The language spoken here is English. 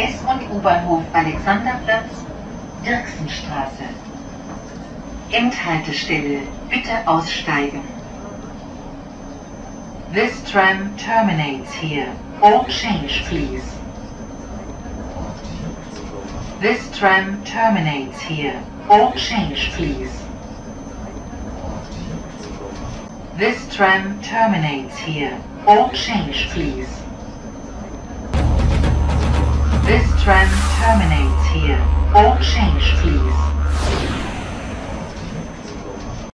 U-Bahnhof Alexanderplatz, Dirksenstraße. Endhaltestelle, bitte aussteigen. This tram terminates here. All change, please. This tram terminates here. All change, please. This tram terminates here. All change, please. This tram terminates here. All change, please.